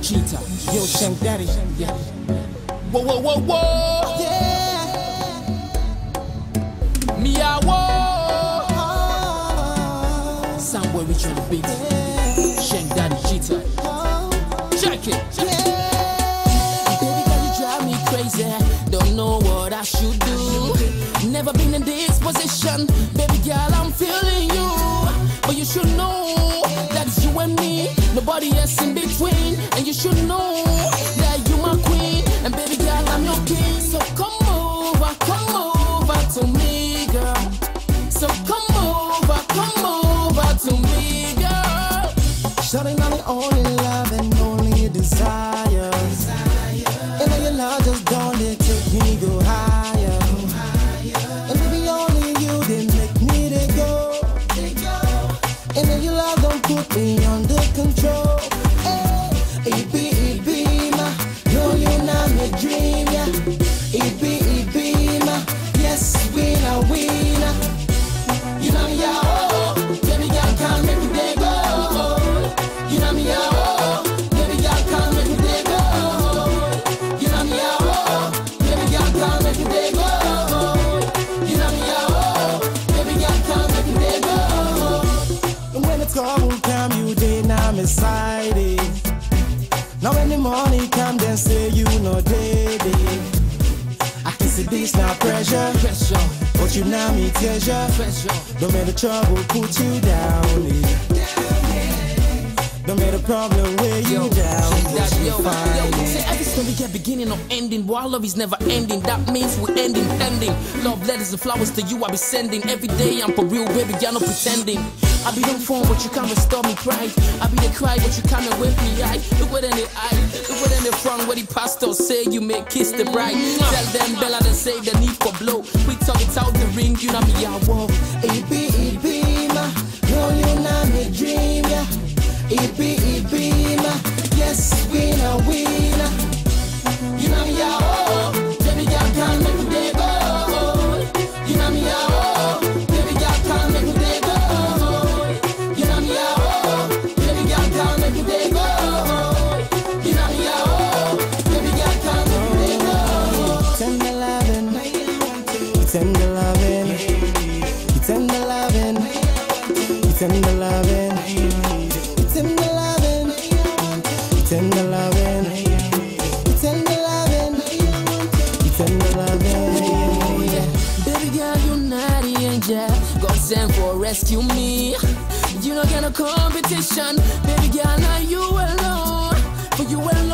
Gita, yo, Sheng Daddy, yeah. Whoa, whoa, whoa, whoa, yeah. Meow, Soundboy Rich on the beat. Sheng Daddy, Gita. Check it, check it. Baby girl, you drive me crazy. Don't know what I should do. Never been in this position. Baby girl, I'm feeling you. But you should know Nobody else in between. And you should know don't put me under control. Hey, it be, it be my, no you not me dream money come, then say you know daddy. I can see this now pressure, Pressure, but you now me treasure. pressure. Don't let the trouble put you down. eh. Don't let the problem weigh you down. That, yo, yo, say every story get beginning or ending. But our love is never ending. That means we're ending, ending. Love letters and flowers to you I be sending. Every day I'm for real, baby, y'all no pretending. I be on phone, but you can't restore me pride. I be the cry, but you can't wake me eye. Look what in the eye, look what in the front, where the pastor say you may kiss the bride. Tell them Bella to say the need for blow. We talk it out the ring, you know me, I walk. It tender loving, tender loving, tender loving, tender loving, tender loving, tender loving, tender loving. It's in the loving, baby girl, you not the angel. God sent for rescue me. You don't get no competition. Baby girl, now you alone. For you alone.